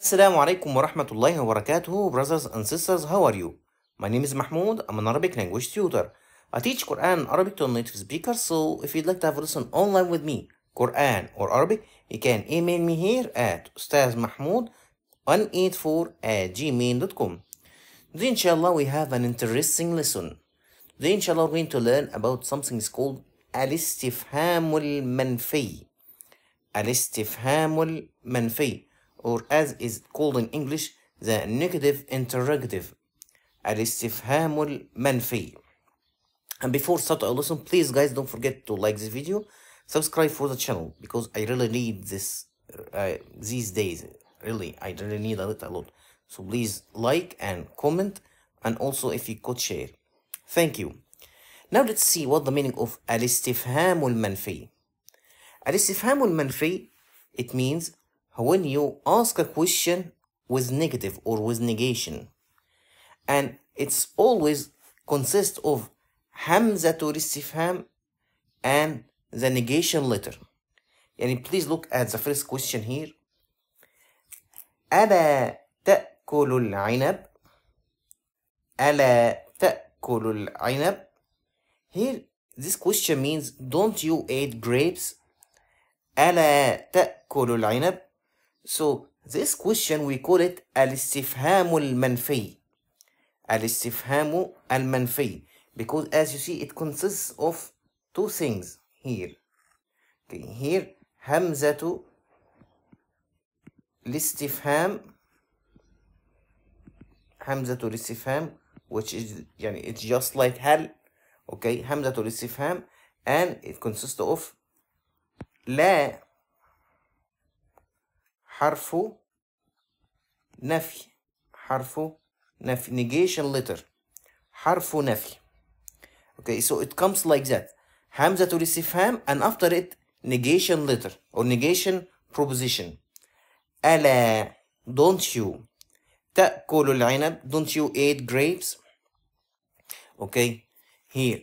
Alaikum wa rahmatullahi wa barakatuh, brothers and sisters, how are you? My name is Mahmoud, I'm an Arabic language tutor. I teach Quran and Arabic to native speakers, so if you'd like to have a lesson online with me, Quran or Arabic, you can email me here at ustazmahmoud184 at gmail.com. Today, inshallah, we have an interesting lesson. Today, inshallah, we're going to learn about something called الاستفهام المنفي. الاستفهام المنفي or as is called in English the negative interrogative الاستفهام المنفي and before start our lesson please guys don't forget to like this video subscribe for the channel because I really need this uh, these days really I really need it a lot so please like and comment and also if you could share thank you now let's see what the meaning of الاستفهام المنفي الاستفهام المنفي it means when you ask a question with negative or with negation and it's always consists of همزة الاستفهام and the negation letter يعني please look at the first question here ألا تأكل العنب ألا تأكل العنب here this question means don't you eat grapes ألا تأكل العنب So this question we call it الاستفهام المنفي الاستفهام المنفي because as you see it consists of two things here okay here همزة الاستفهام همزة الاستفهام which is يعني it's just like هل okay همزة الاستفهام and it consists of لا حرف نفي حرف نفي negation letter حرف نفي okay so it comes like that همزة الاستفهام and after it negation letter or negation proposition ألا don't you تأكل العنب don't you eat grapes okay here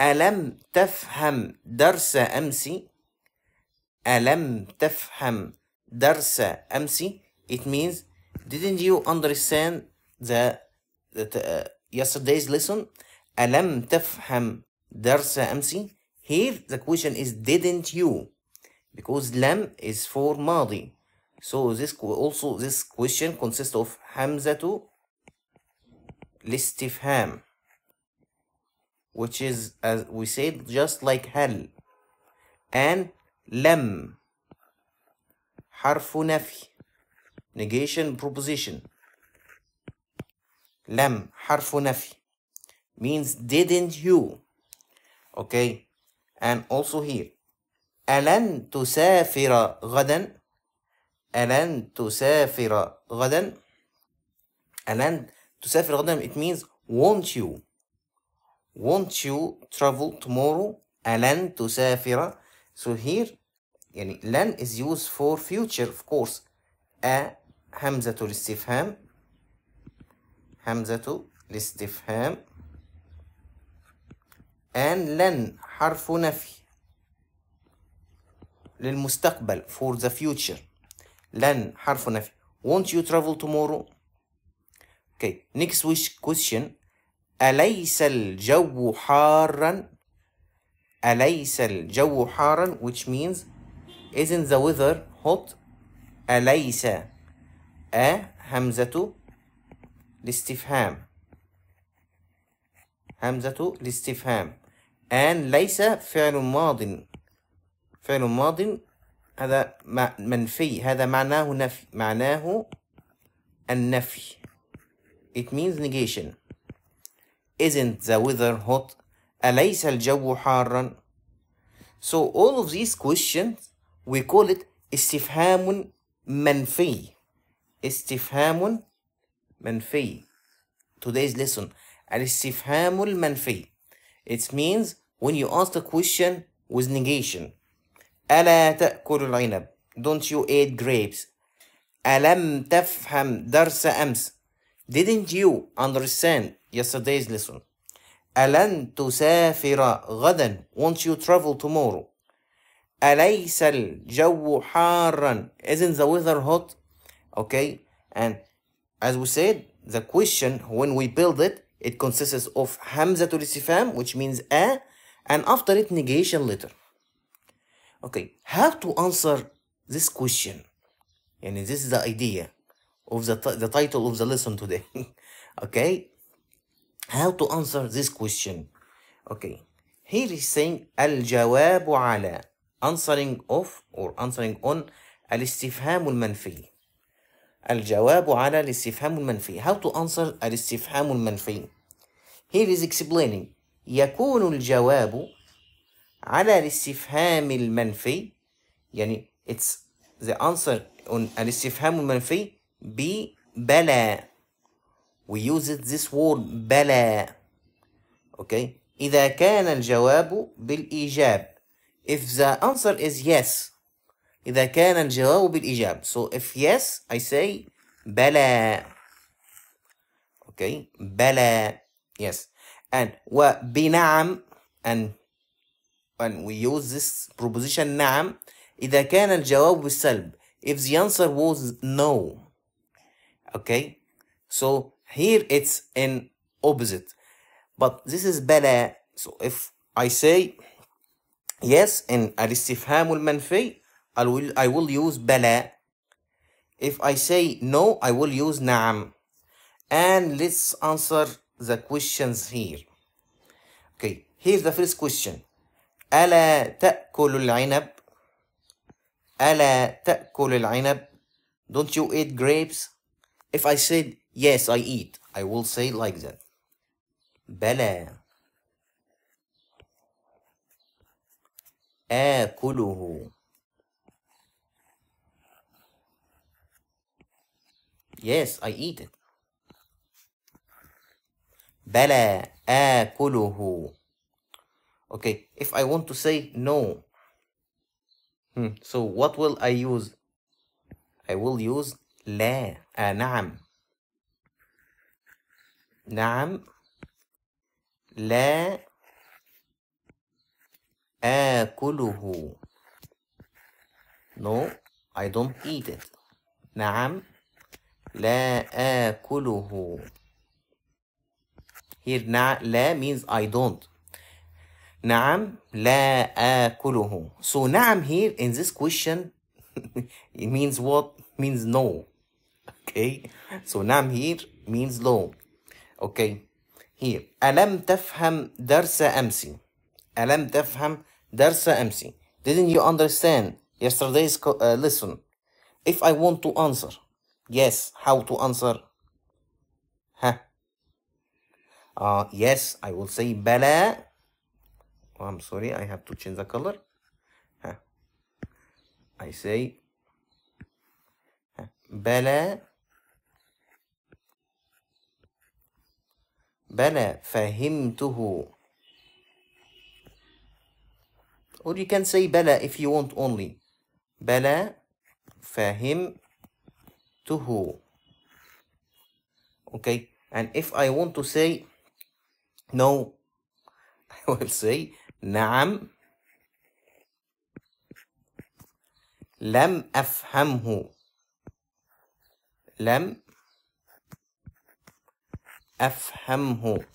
ألم تفهم درس أمس ألم تفهم درس أمسي. It means didn't you understand the that uh, yesterday's lesson? ألم تفهم درس أمسي؟ Here the question is didn't you? Because لم is for ماضي. So this also this question consists of همزة الاستفهام which is as we said just like هل. And لم. حرف نفي negation proposition لم حرف نفي means didn't you okay and also here ألن تسافر غدا ألن تسافر غدا ألن تسافر غدا it means won't you won't you travel tomorrow ألن تسافر so here يعني لن is used for future of course a همزة الاستفهام همزة الاستفهام and لن حرف نفي للمستقبل for the future لن حرف نفي won't you travel tomorrow okay next question أليس الجو حارا أليس الجو حارا which means isn't the weather hot? أليس؟ أ همزة الاستفهام. همزة الاستفهام. and ليس فعل ماض. فعل ماض هذا منفي. هذا معناه نفي. معناه النفي. It means negation. Isn't the weather hot? أليس الجو حارا؟ So all of these questions we call it استفهام منفي استفهام منفي today's lesson الاستفهام المنفي it means when you ask a question with negation ألا تأكل العنب don't you eat grapes ألم تفهم درس أمس didn't you understand yesterday's lesson ألن تسافر غدا won't you travel tomorrow أليس الجو حارا isn't the weather hot okay and as we said the question when we build it it consists of hamzatul istifham which means a and after it negation letter okay how to answer this question and this is the idea of the, ti- the title of the lesson today okay how to answer this question okay here is saying الجواب على Answering of or answering on الاستفهام المنفي. الجواب على الاستفهام المنفي. How to answer الاستفهام المنفي. Here is explaining. يكون الجواب على الاستفهام المنفي. يعني it's the answer on الاستفهام المنفي be بلى we use it this word بلى okay? إذا كان الجواب بالإيجاب. if the answer is yes إذا كان الجواب بالإيجاب so if yes I say بلى okay بلى yes and وبنعم and and we use this proposition نعم إذا كان الجواب بالسلب if the answer was no okay so here it's in opposite but this is بلى so if I say yes in الاستفهام المنفي I will I will use بلى if I say no I will use نعم and let's answer the questions here okay here's the first question ألا تأكل العنب ألا تأكل العنب don't you eat grapes if I said yes I eat I will say like that بلى آكله Yes, I eat it. بلى آكله. Okay, if I want to say no, hmm, so what will I use? I will use لا. آه نعم. نعم. لا آكله. No, I don't eat it. نعم. لا آكله. Here na, لا means I don't. نعم لا آكله. So نعم here in this question it means what? Means no. Okay. So نعم here means no. Okay. Here ألم تفهم درس أمس؟ ألم تفهم درس أمس؟ Didn't you understand yesterday's co- uh, lesson? If I want to answer, yes, how to answer? Huh? Uh, yes, I will say بلى. Oh, I'm sorry, I have to change the color. Huh. I say huh. بلى بلى فهمته. Or you can say بلى if you want only. بلى فهمته. Okay, and if I want to say no, I will say نعم لم أفهمه. لم أفهمه.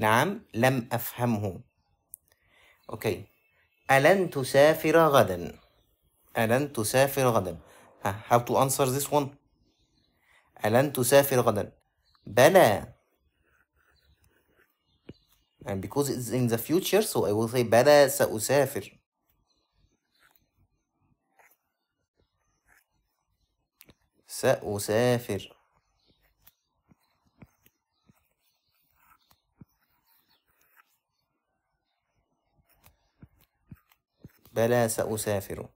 نعم لم أفهمه. Okay. ألن تسافر غدا؟ ألن تسافر غدا؟ how to answer this one? ألن تسافر غدا؟ بلى. And because it's in the future, so I will say بلى سأسافر. سأسافر. بلى سأسافر.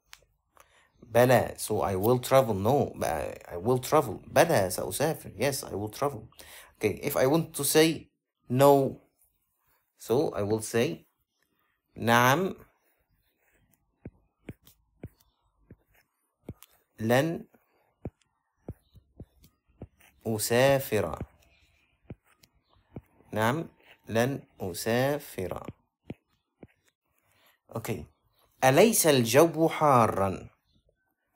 بلى so I will travel no I will travel بلى سأسافر yes I will travel okay if I want to say no so I will say نعم لن أسافر نعم لن أسافر Okay أليس الجو حارا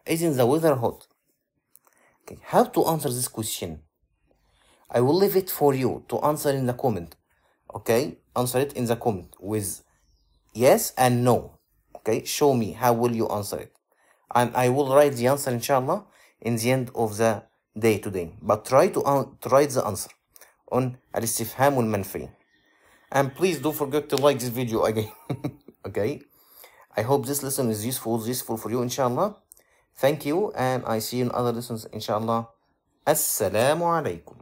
Isn't the weather hot Okay how to answer this question I will leave it for you to answer in the comment okay answer it in the comment with yes and no okay show me how will you answer it and I will write the answer inshallah in the end of the day today but try to, an- to write the answer on الاستفهام والمنفي and please don't forget to like this video again okay I hope this lesson is useful, useful for you inshallah. Thank you and I see you in other lessons inshallah. Assalamu alaikum.